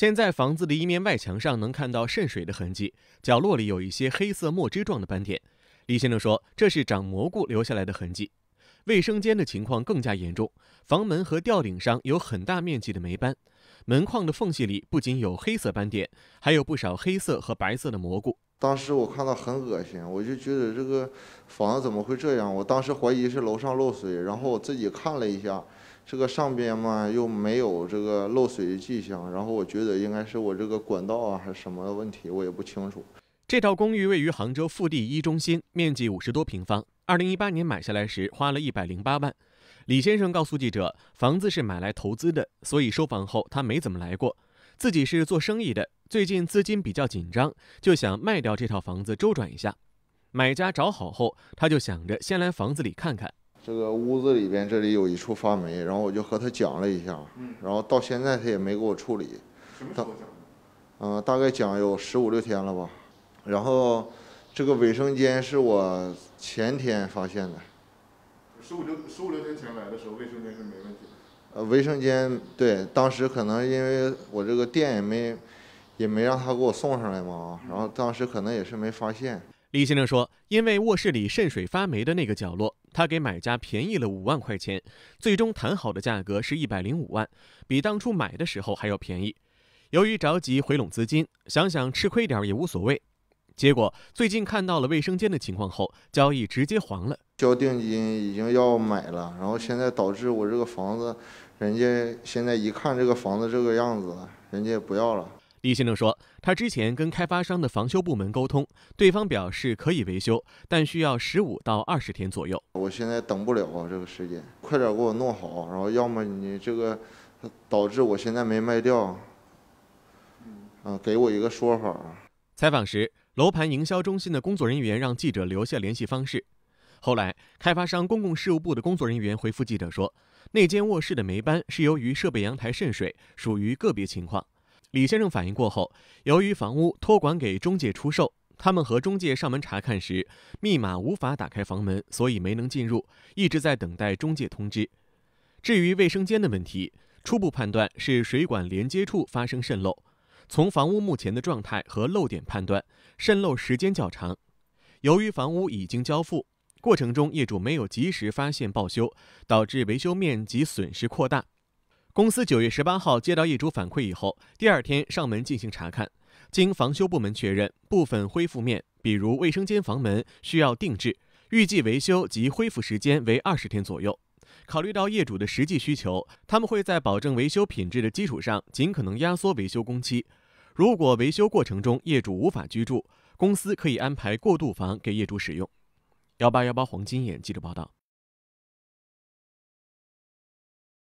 现在房子的一面外墙上能看到渗水的痕迹，角落里有一些黑色墨汁状的斑点。李先生说，这是长蘑菇留下来的痕迹。卫生间的情况更加严重，房门和吊顶上有很大面积的霉斑，门框的缝隙里不仅有黑色斑点，还有不少黑色和白色的蘑菇。当时我看到很恶心，我就觉得这个房子怎么会这样？我当时怀疑是楼上漏水，然后我自己看了一下，这个上边嘛又没有这个漏水的迹象，然后我觉得应该是我这个管道啊还是什么问题，我也不清楚。这套公寓位于杭州富地一中心，面积五十多平方。二零一八年买下来时花了一百零八万。李先生告诉记者，房子是买来投资的，所以收房后他没怎么来过。自己是做生意的，最近资金比较紧张，就想卖掉这套房子周转一下。买家找好后，他就想着先来房子里看看。这个屋子里边这里有一处发霉，然后我就和他讲了一下，然后到现在他也没给我处理。什么时候讲？嗯，大概讲有十五六天了吧。然后。这个卫生间是我前天发现的。十五六十五六天前来的时候，卫生间是没问题。呃，卫生间对，当时可能因为我这个店也没也没让他给我送上来嘛，然后当时可能也是没发现。李先生说，因为卧室里渗水发霉的那个角落，他给买家便宜了五万块钱，最终谈好的价格是一百零五万，比当初买的时候还要便宜。由于着急回笼资金，想想吃亏点也无所谓。结果最近看到了卫生间的情况后，交易直接黄了。交定金已经要买了，然后现在导致我这个房子，人家现在一看这个房子这个样子，人家也不要了。李先生说，他之前跟开发商的防修部门沟通，对方表示可以维修，但需要十五到二十天左右。我现在等不了啊，这个时间，快点给我弄好，然后要么你这个导致我现在没卖掉，嗯，给我一个说法。采访时。楼盘营销中心的工作人员让记者留下联系方式。后来，开发商公共事务部的工作人员回复记者说，那间卧室的霉斑是由于设备阳台渗水，属于个别情况。李先生反映过后，由于房屋托管给中介出售，他们和中介上门查看时，密码无法打开房门，所以没能进入，一直在等待中介通知。至于卫生间的问题，初步判断是水管连接处发生渗漏。从房屋目前的状态和漏点判断，渗漏时间较长。由于房屋已经交付，过程中业主没有及时发现报修，导致维修面积损失扩大。公司九月十八号接到业主反馈以后，第二天上门进行查看，经防修部门确认，部分恢复面，比如卫生间房门需要定制，预计维修及恢复时间为二十天左右。考虑到业主的实际需求，他们会在保证维修品质的基础上，尽可能压缩维修工期。如果维修过程中业主无法居住，公司可以安排过渡房给业主使用。幺八幺八黄金眼记者报道。